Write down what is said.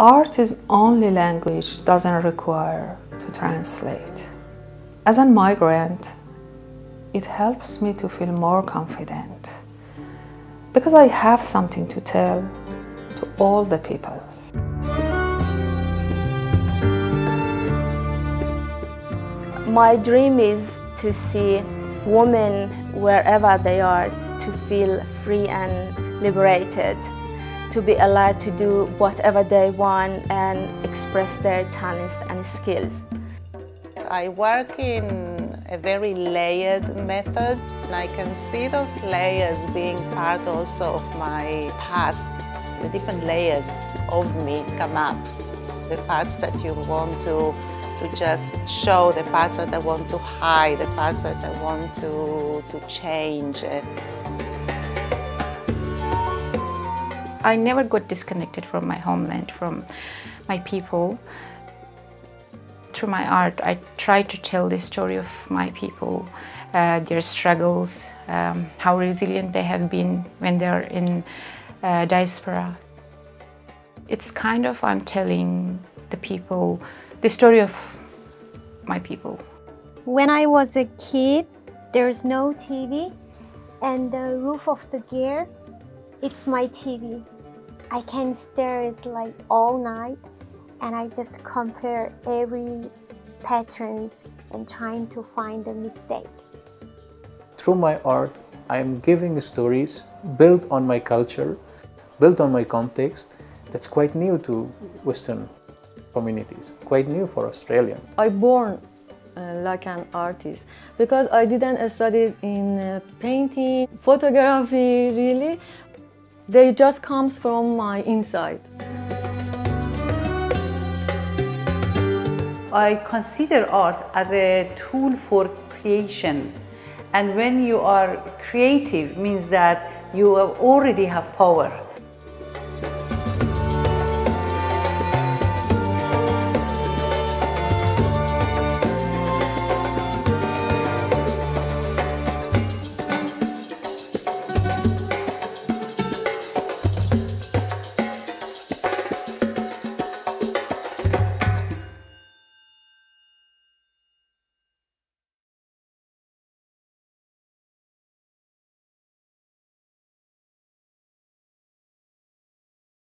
Art is only language doesn't require to translate. As a migrant, it helps me to feel more confident because I have something to tell to all the people. My dream is to see women wherever they are to feel free and liberated, to be allowed to do whatever they want and express their talents and skills. I work in a very layered method and I can see those layers being part also of my past. The different layers of me come up. The parts that you want to to just show the parts that I want to hide, the parts that I want to, to change. I never got disconnected from my homeland, from my people. Through my art, I try to tell the story of my people, uh, their struggles, um, how resilient they have been when they're in uh, diaspora. It's kind of I'm telling the people the story of my people. When I was a kid, there's no TV and the roof of the gear, it's my TV. I can stare at like all night and I just compare every patterns and trying to find a mistake. Through my art, I am giving stories built on my culture, built on my context, that's quite new to Western communities, quite new for Australia. I born uh, like an artist because I didn't study in uh, painting, photography really. They just comes from my inside. I consider art as a tool for creation and when you are creative means that you already have power